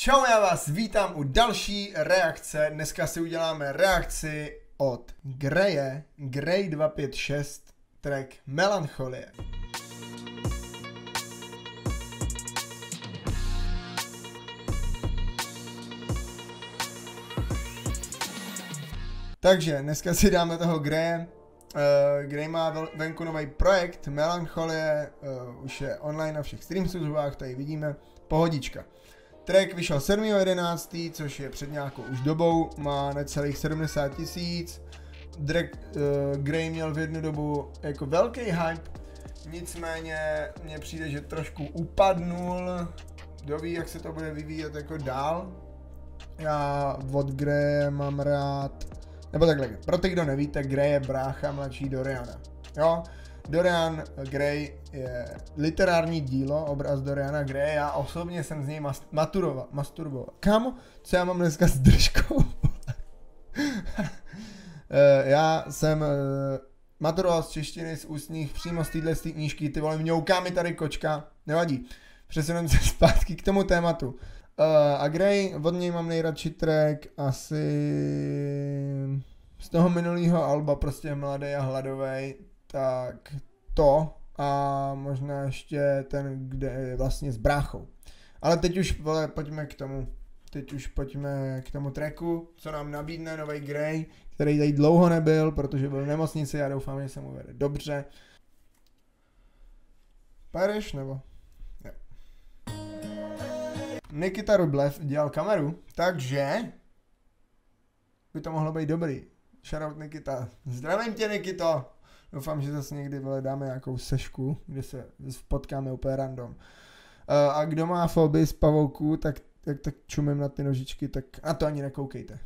Čau, já vás vítám u další reakce. Dneska si uděláme reakci od Greje, Grey 256, track Melancholie. Takže dneska si dáme toho Greje. Uh, Grey má venku nový projekt Melancholie, uh, už je online na všech stream službách, tady vidíme, pohodička. Track vyšel 7.11., což je před nějakou už dobou, má necelých 70 tisíc. Drag uh, Grey měl v jednu dobu jako velký hype, nicméně mně přijde, že trošku upadnul. Kdo ví, jak se to bude vyvíjet jako dál. Já od Grey mám rád, nebo takhle, pro ty, kdo nevíte, Grey je brácha mladší Doriana. Jo, Dorian Gray je literární dílo, obraz Doriana Gray, já osobně jsem z něj maturoval, masturboval. Kámo, co já mám dneska s držkou? Eh, já jsem uh, maturoval z češtiny, z ústních, přímo z téhle knížky, ty vole, mňouká mi tady kočka, nevadí. Přesuneme se zpátky k tomu tématu. Uh, a Gray, od něj mám nejradši track asi z toho minulého alba, prostě mladý a hladový, tak to a možná ještě ten, kde je vlastně s bráchou. Ale teď už, vole, pojďme k tomu. Teď už pojďme k tomu tracku, co nám nabídne nový Grey, který tady dlouho nebyl, protože byl v nemocnici, já doufám, že se mu vede dobře. Pojedeš nebo? Jo. Nikita Rublev dělal kameru, takže by to mohlo být dobrý. Shoutout Nikita. Zdravím tě Nikito! Doufám, že zase někdy dáme nějakou sešku, kde se potkáme úplně random. Uh, a kdo má fobii z pavouků, tak, tak, tak čumím na ty nožičky, tak na to ani nekoukejte.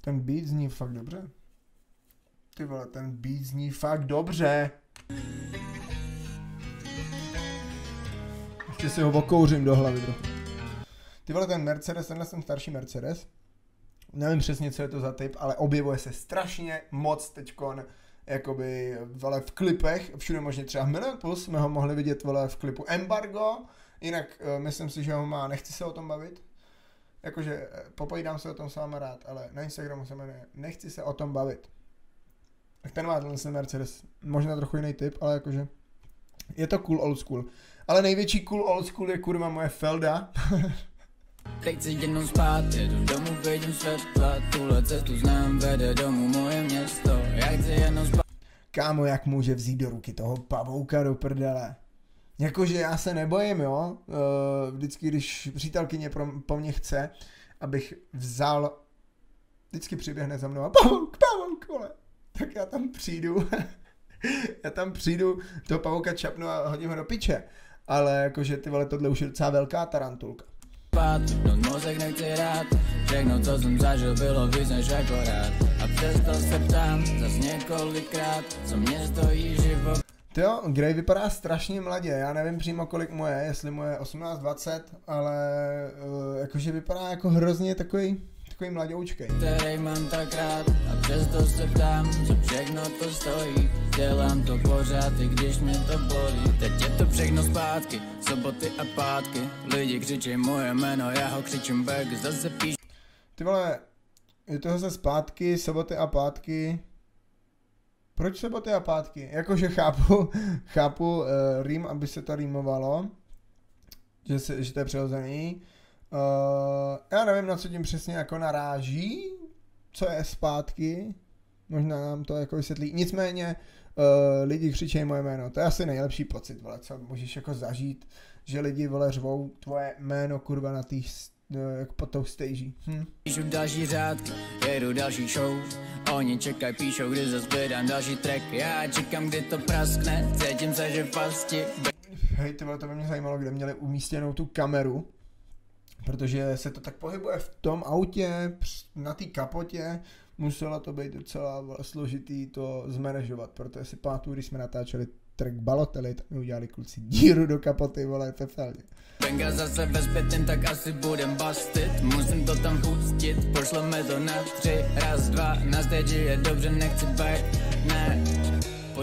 Ten beat zní fakt dobře. Ty vole, ten beat zní fakt dobře. Ještě si ho okouřím do hlavy trochu. Ty vole, ten Mercedes, tenhle jsem starší Mercedes. Nevím přesně, co je to za typ, ale objevuje se strašně moc teďkon jakoby vole v klipech, všude možně třeba Milion Plus jsme ho mohli vidět vole v klipu Embargo, jinak uh, myslím si, že ho má, nechci se o tom bavit, jakože popojídám se o tom s váma rád, ale na Instagramu se jmenuje Nechci se o tom bavit. Tak ten má ten Mercedes, možná trochu jiný typ, ale jakože je to cool old school. Ale největší cool old school je kurva moje Felda. Teď chci jenom spát, jedu domů, vidím světla, tuhle cestu znám, vede domů moje město, já chci jenom spát. Kámo, jak může vzít do ruky toho pavouka do prdele? Jakože já se nebojím, jo. Uh, vždycky, když přítelkyně pro, po mně chce, abych vzal, vždycky přiběhne za mnou a pavouk, pavouk, vole tak já tam přijdu, já tam přijdu, toho pavouka čapnu a hodím ho do piče. Ale jakože ty vole, tohle už je docela velká tarantulka. No mozek nechci rád, všechno co jsem zažil bylo víc než akorát. A přesto se ptám zas několikrát, co mě stojí život. Jo, Grey vypadá strašně mladě, já nevím přímo kolik mu je, jestli mu je 18-20, ale uh, jakože vypadá jako hrozně takový takový mladoučkej. Který mám tak rád a přesto se ptám, co všechno to stojí. Dělám to pořád, i když mě to bolí. Teď je to všechno zpátky, soboty a pátky. Lidi křičí moje jméno, já ho křičím back, zase píš. Ty vole, je to zase zpátky, soboty a pátky. Proč soboty a pátky? Jakože chápu, chápu uh, rým, aby se to rýmovalo, že, se, že to je přirozený, já nevím, na co tím přesně jako naráží, co je zpátky, možná nám to jako vysvětlí. Nicméně uh, lidi křičejí moje jméno, to je asi nejlepší pocit, vole, co můžeš jako zažít, že lidi vole řvou tvoje jméno kurva na tý jak pod tou stage. Hm. Píšu další řádky, jedu další show, oni čekají, píšou, kdy zase vydám další track, já čekám, kdy to praskne, cítím se, že pasti. Hej, ty vole, to by mě zajímalo, kde měli umístěnou tu kameru, protože se to tak pohybuje v tom autě, na té kapotě, muselo to být docela složitý to zmanežovat, protože si pamatuju, když jsme natáčeli track Balotelli, tak mi udělali kluci díru do kapoty, vole, pefelně. Venga zase ve zpětým, tak asi budem bastit. Musím to tam pustit, pošleme to na tři. Raz, dva, na stage je dobře, nechci být, ne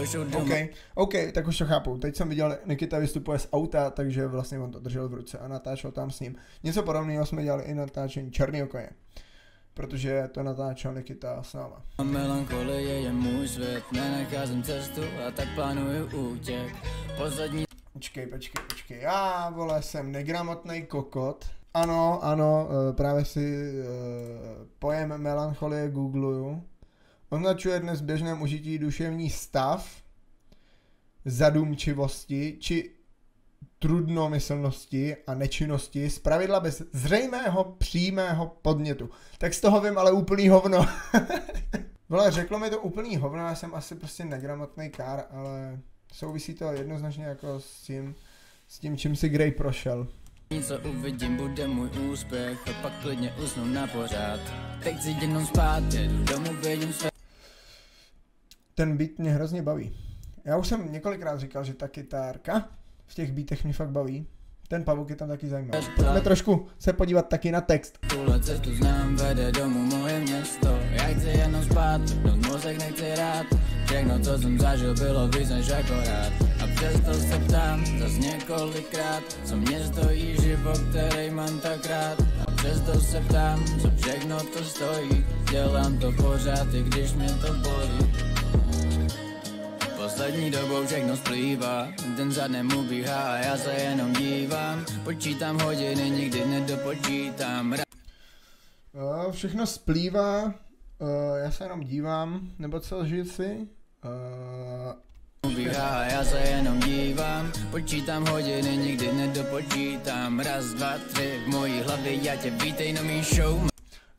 Pošlu domů OK, OK, tak už to chápu. Teď jsem viděl, Nikita vystupuje z auta, takže vlastně on to držel v ruce a natáčel tam s ním. Něco podobného jsme dělali i na natáčení Černýho koně. Protože to natáčel Nikita s náma. Melancholie je můj svět, nenacházím cestu a tak plánuju útěk Poslední Počkej, počkej, počkej. Já, vole, jsem negramotný kokot. Ano, ano, eh, právě si uh, pojem melancholie googluju. Označuje dnes běžném užití duševní stav, zadumčivosti či trudnomyslnosti a nečinnosti, zpravidla bez zřejmého přímého podnětu. Tak z toho vím ale úplný hovno. Vole, řeklo mi to úplný hovno, já jsem asi prostě negramotný kár, ale souvisí to jednoznačně jako s tím, s tím, čím si Grey prošel. co uvidím, bude můj úspěch A pak klidně usnu na pořád Teď chci jenom jedu domů, vidím své Ten beat mě hrozně baví. Já už jsem několikrát říkal, že ta kytárka v těch beatech mě fakt baví. Ten pavuk je tam taky zajímavý. Pojďme trošku se podívat taky na text. Tuhle cestu znám, vede domů moje město Já chci jenom spát, no mozek nechci rád Všechno, co jsem zažil, bylo víc než akorát A přesto se ptám, zas několikrát Co mě stojí život, který mám tak rád A přesto se ptám, co všechno to stojí Dělám to pořád, i když mě to bolí Poslední dobou všechno splývá, den za dnem ubíhá a já se jenom dívám. Počítám hodiny, nikdy nedopočítám. Uh, všechno splývá, uh, já se jenom dívám, nebo co si? Uh, Ubíhá a já se jenom dívám. Počítám hodiny, nikdy nedopočítám. Raz, dva, tři, v mojí hlavě já tě vítej na mý show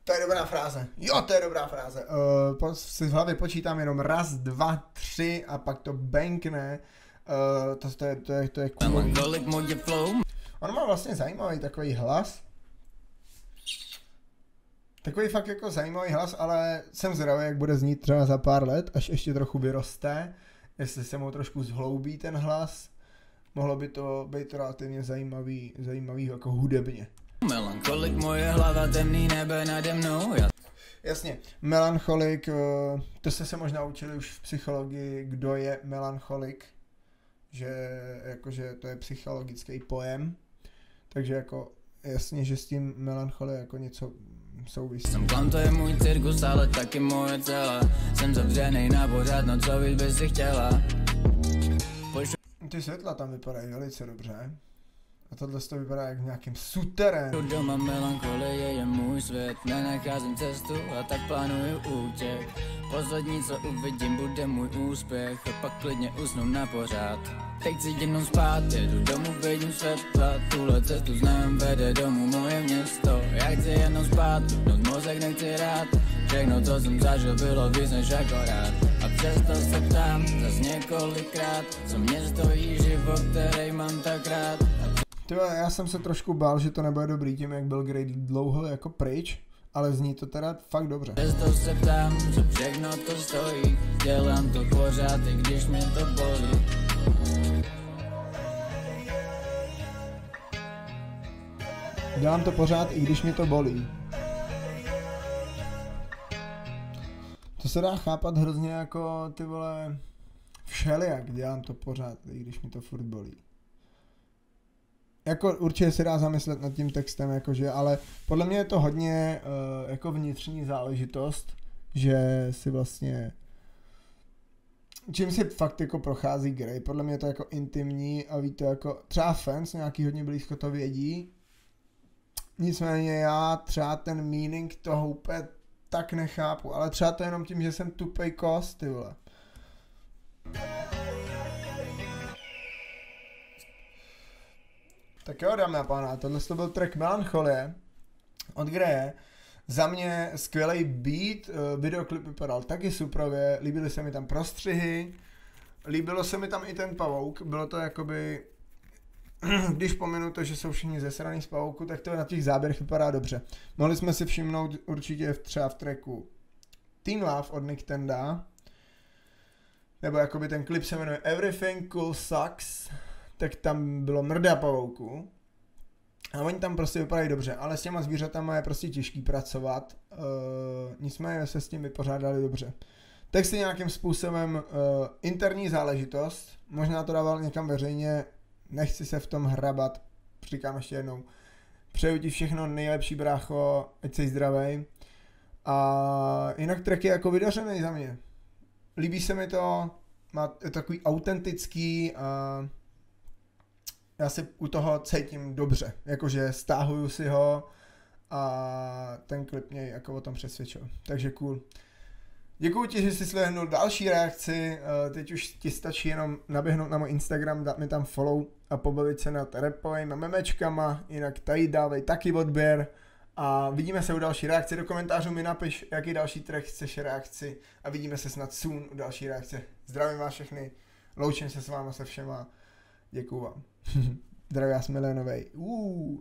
to je dobrá fráze. Jo, to je dobrá fráze. Uh, po, si v hlavě počítám jenom raz, dva, tři a pak to bankne. Uh, to, to, je, to, je, to je cool. On má vlastně zajímavý takový hlas. Takový fakt jako zajímavý hlas, ale jsem zvědavý, jak bude znít třeba za pár let, až ještě trochu vyroste. Jestli se mu trošku zhloubí ten hlas. Mohlo by to být relativně zajímavý, zajímavý jako hudebně. Melancholik moje hlava, temný nebe nade mnou Já Jasně, melancholik, eh, to jste se možná učili už v psychologii, kdo je melancholik, že jakože to je psychologický pojem, takže jako jasně, že s tím melancholie jako něco souvisí. Jsem klam, to je můj cirkus, ale taky moje celá Jsem zavřenej na pořád, no co víc by si chtěla? Pošlu Ty světla tam vypadají velice dobře. A tohle to vypadá jak v nějakém suterénu. doma, melancholie je můj svět. Nenacházím cestu a tak plánuju útěk. Poslední, co uvidím, bude můj úspěch. A pak klidně usnu na pořád. Teď chci jenom spát, jedu domů, vidím světla. Tuhle cestu znám, vede domů moje město. Já chci jenom spát, no mozek nechci rád. Všechno, co jsem zažil, bylo víc než akorát. A přesto se ptám, zas několikrát Co mě stojí život, který mám tak rád Tyhle, já jsem se trošku bál, že to nebude dobrý tím, jak byl Grey dlouho jako pryč, ale zní to teda fakt dobře. Přesto se ptám, co všechno to stojí Dělám to pořád, i když mě to bolí Dělám to pořád, i když mě to bolí. To se dá chápat hrozně jako ty vole všelijak, dělám to pořád, i když mi to furt bolí. Jako určitě se dá zamyslet nad tím textem, jakože, ale podle mě je to hodně uh, jako vnitřní záležitost, že si vlastně čím si fakt jako prochází Grey, podle mě je to jako intimní a ví to jako, třeba fans nějaký hodně blízko to vědí, nicméně já třeba ten meaning toho úplně tak nechápu, ale třeba to jenom tím, že jsem tupej kost, ty vole. Tak jo, dámy a pánové, tohle to byl track Melancholie od Greje. Za mě skvělý beat, eh, videoklip vypadal taky suprově, líbily se mi tam prostřihy, líbilo se mi tam i ten pavouk, bylo to jakoby, když pominu to, že jsou všichni zesraný z pavouku, tak to na těch záběrech vypadá dobře. Mohli jsme si všimnout určitě v, třeba v tracku Teen Love od Nick Tenda, nebo jakoby ten klip se jmenuje Everything Cool Sucks, tak tam bylo mrda pavouků. A oni tam prostě vypadají dobře, ale s těma zvířatama je prostě těžký pracovat, uh, nicméně se s tím vypořádali dobře. Text je nějakým způsobem uh, interní záležitost, možná to dával někam veřejně, nechci se v tom hrabat, říkám ještě jednou. Přeju ti všechno nejlepší, brácho, ať jsi zdravý. A jinak track je jako vydařený za mě. Líbí se mi to, má, takový autentický a já si u toho cítím dobře. Jakože stáhuju si ho a ten klip mě jako o tom přesvědčil. Takže cool. Děkuji ti, že jsi slehnul další reakci. Eh, teď už ti stačí jenom naběhnout na můj Instagram, dát mi tam follow a pobavit se nad repovými memečkama. Jinak tady dávej taky odběr. A vidíme se u další reakce. Do komentářů mi napiš, jaký další track chceš reakci. A vidíme se snad soon u další reakce. Zdravím vás všechny. Loučím se s váma se všema. Děkuju vám. Zdravím vás milionovej. Uh.